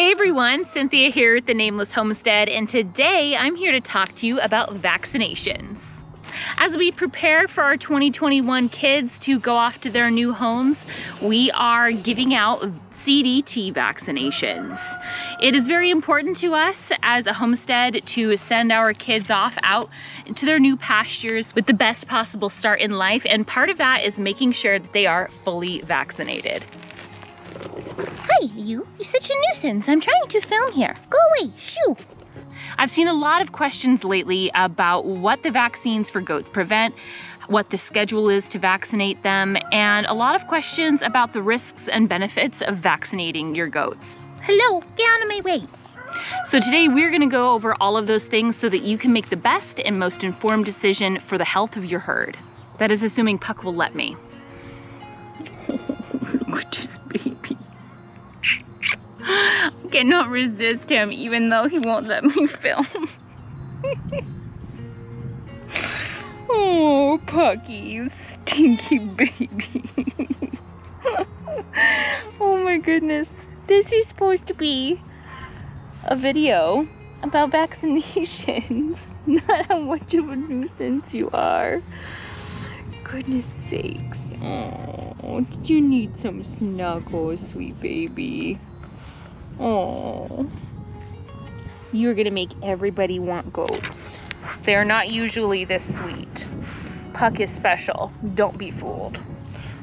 Hey everyone, Cynthia here at the Nameless Homestead, and today I'm here to talk to you about vaccinations. As we prepare for our 2021 kids to go off to their new homes, we are giving out CDT vaccinations. It is very important to us as a homestead to send our kids off out into their new pastures with the best possible start in life, and part of that is making sure that they are fully vaccinated. Hi, you. You're such a nuisance. I'm trying to film here. Go away. Shoo. I've seen a lot of questions lately about what the vaccines for goats prevent, what the schedule is to vaccinate them, and a lot of questions about the risks and benefits of vaccinating your goats. Hello, get out of my way. So today we're gonna go over all of those things so that you can make the best and most informed decision for the health of your herd. That is assuming Puck will let me. Cannot resist him even though he won't let me film. oh, Pucky, you stinky baby. oh my goodness. This is supposed to be a video about vaccinations, not how much of a nuisance you are. Goodness sakes. Oh, you need some snuggles, sweet baby. Oh. You're gonna make everybody want goats. They're not usually this sweet. Puck is special. Don't be fooled.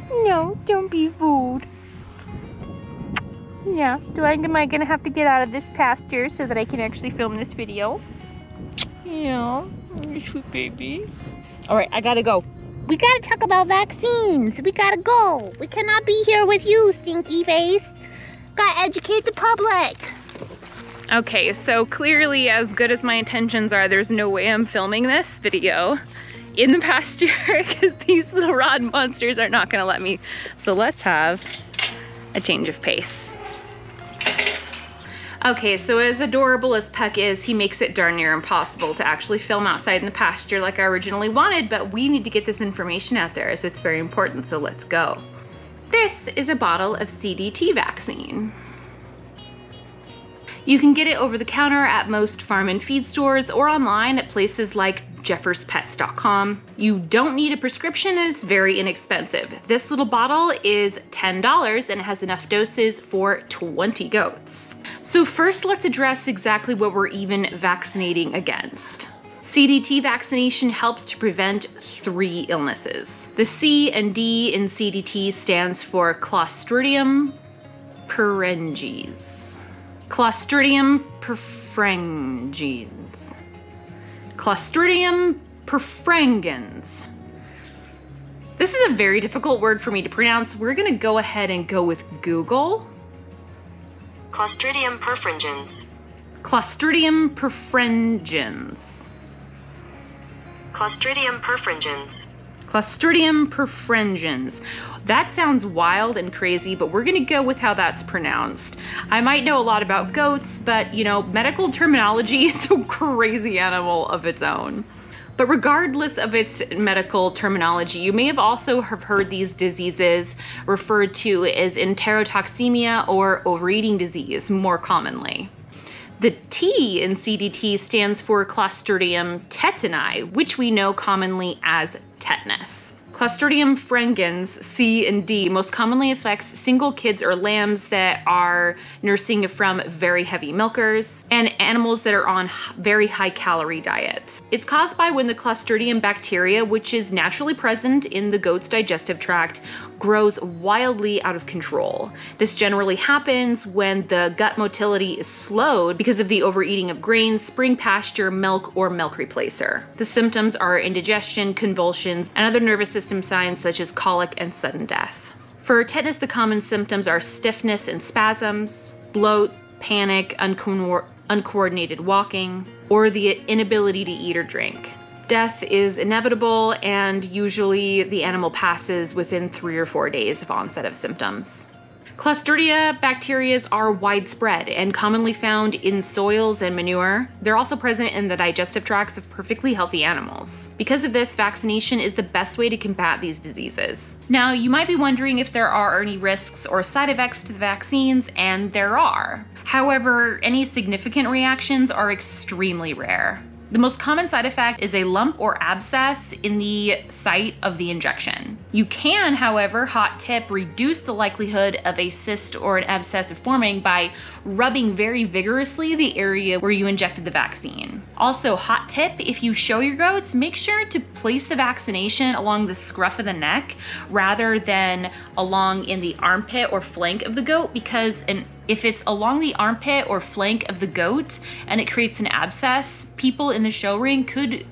No, don't be fooled. Yeah, do I am I gonna have to get out of this pasture so that I can actually film this video? Yeah, sweet baby. All right, I gotta go. We gotta talk about vaccines. We gotta go. We cannot be here with you, stinky face. Gotta educate the public. Okay, so clearly as good as my intentions are, there's no way I'm filming this video in the pasture because these little rod monsters are not gonna let me. So let's have a change of pace. Okay, so as adorable as Puck is, he makes it darn near impossible to actually film outside in the pasture like I originally wanted, but we need to get this information out there as it's very important, so let's go. This is a bottle of CDT vaccine. You can get it over the counter at most farm and feed stores or online at places like jefferspets.com. You don't need a prescription and it's very inexpensive. This little bottle is $10 and it has enough doses for 20 goats. So first let's address exactly what we're even vaccinating against. CDT vaccination helps to prevent three illnesses. The C and D in CDT stands for Clostridium perfringens. Clostridium perfringens. Clostridium perfringens. This is a very difficult word for me to pronounce. We're gonna go ahead and go with Google. Clostridium perfringens. Clostridium perfringens. Clostridium perfringens. Clostridium perfringens. That sounds wild and crazy, but we're gonna go with how that's pronounced. I might know a lot about goats, but you know, medical terminology is a crazy animal of its own. But regardless of its medical terminology, you may have also have heard these diseases referred to as enterotoxemia or overeating disease more commonly. The T in CDT stands for Clostridium tetani, which we know commonly as tetanus. Clostridium perfringens, C and D, most commonly affects single kids or lambs that are nursing from very heavy milkers and animals that are on very high calorie diets. It's caused by when the Clostridium bacteria, which is naturally present in the goat's digestive tract, grows wildly out of control. This generally happens when the gut motility is slowed because of the overeating of grains, spring pasture, milk, or milk replacer. The symptoms are indigestion, convulsions, and other nervous system system signs such as colic and sudden death. For tetanus, the common symptoms are stiffness and spasms, bloat, panic, unco uncoordinated walking, or the inability to eat or drink. Death is inevitable and usually the animal passes within three or four days of onset of symptoms. Clostridia bacteria are widespread and commonly found in soils and manure. They're also present in the digestive tracts of perfectly healthy animals. Because of this, vaccination is the best way to combat these diseases. Now, you might be wondering if there are any risks or side effects to the vaccines, and there are. However, any significant reactions are extremely rare. The most common side effect is a lump or abscess in the site of the injection. You can, however, hot tip, reduce the likelihood of a cyst or an abscess forming by rubbing very vigorously the area where you injected the vaccine. Also, hot tip, if you show your goats, make sure to place the vaccination along the scruff of the neck rather than along in the armpit or flank of the goat because an if it's along the armpit or flank of the goat and it creates an abscess, people in the show ring could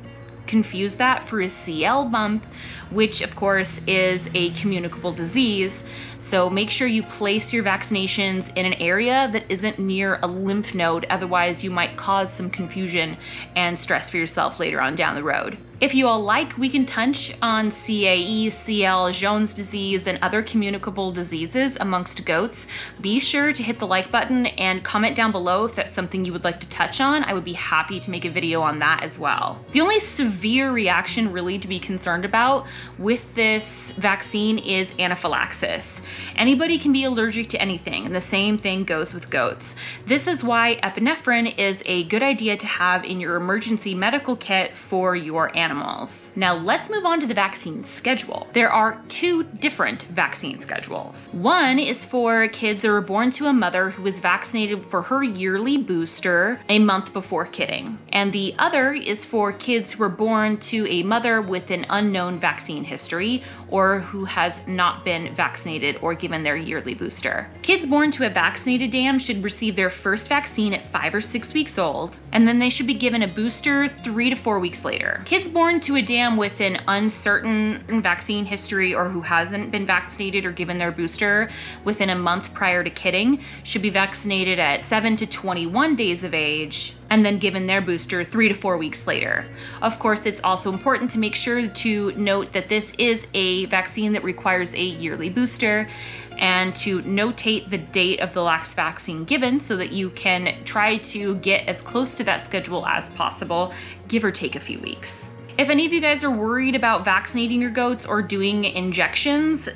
confuse that for a CL bump, which of course is a communicable disease. So make sure you place your vaccinations in an area that isn't near a lymph node, otherwise you might cause some confusion and stress for yourself later on down the road. If you all like, we can touch on CAE, CL, Johne's disease, and other communicable diseases amongst goats. Be sure to hit the like button and comment down below if that's something you would like to touch on. I would be happy to make a video on that as well. The only severe reaction really to be concerned about with this vaccine is anaphylaxis. Anybody can be allergic to anything, and the same thing goes with goats. This is why epinephrine is a good idea to have in your emergency medical kit for your animals. Now let's move on to the vaccine schedule. There are two different vaccine schedules. One is for kids that were born to a mother who was vaccinated for her yearly booster a month before kidding. And the other is for kids who were born to a mother with an unknown vaccine history or who has not been vaccinated or given their yearly booster. Kids born to a vaccinated dam should receive their first vaccine at five or six weeks old, and then they should be given a booster three to four weeks later. Kids born to a dam with an uncertain vaccine history or who hasn't been vaccinated or given their booster within a month prior to kidding should be vaccinated at 7 to 21 days of age and then given their booster three to four weeks later. Of course, it's also important to make sure to note that this is a vaccine that requires a yearly booster and to notate the date of the last vaccine given so that you can try to get as close to that schedule as possible, give or take a few weeks. If any of you guys are worried about vaccinating your goats or doing injections,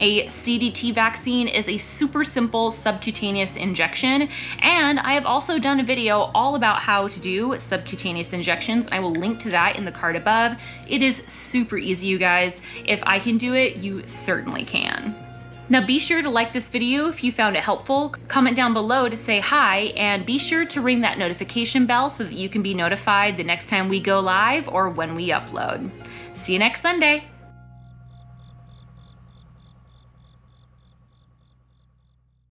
a CDT vaccine is a super simple subcutaneous injection and I have also done a video all about how to do subcutaneous injections. I will link to that in the card above. It is super easy you guys. If I can do it, you certainly can. Now be sure to like this video if you found it helpful, comment down below to say hi, and be sure to ring that notification bell so that you can be notified the next time we go live or when we upload. See you next Sunday.